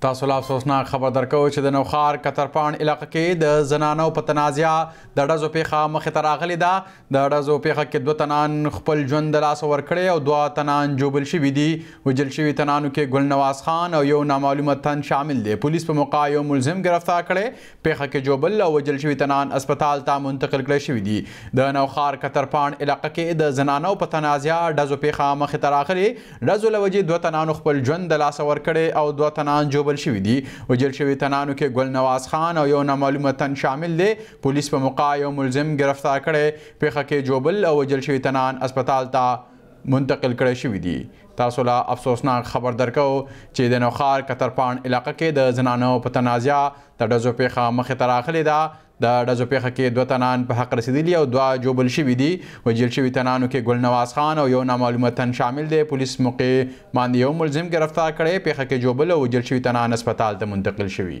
تاسو لا افسوسناک خبر درکو چې د نوخار کترپان علاقې کې د زنانو په تنازعه د ډزو پیخه مخ ته راغلي ده د ډزو پیخه کې دوه تنان خپل ژوند د لاس ورکړي او دوه تنان جوبل شوی دي وجل شوی تنانو کې ګل نواز خان او یو نامعلومه تن شامل دی پولیس په موقع یو ملزم گرفتار کړي پېښه کې ژوبل او وژل شوي تنان اسپتال ته منتقل کړی شوي دي. د نوښار کترپاڼ علاقه کې د زنانو په تنازعه ډزو پېښه مخې ته راغلې، ډزو له وجې دوه تنانو خپل ژوند د لاسه ورکړی او دوه تنان ژوبل شوي دي. وژل شوي تنانو کې ګل نواز خان او یو نامعلومه تن شامل دی. پولیس په موقع یو ملزم ګرفتار کړی. پېښه کې ژوبل او وژل شوي تنان اسپتال ته منتقل کړی شوي دي. تاسو له افسوسناک خبر درکوو چې د نوښار کترپاڼ علاقه کې د زنانو په تنازعه د ډزو پېښه مخې ته راغلې ده. د ډزو پېښه کې دوه تنان په حق رسېدلي او دوه ژوبل شوي دي. وژل شوي تنانو کې ګل نواز خان او یو نامعلومه تن شامل دی. پولیس موقع باندې یو ملزم ګرفتار کړی، پېښه کې ژوبل او وژل شوي تنان اسپتال ته منتقل شوي.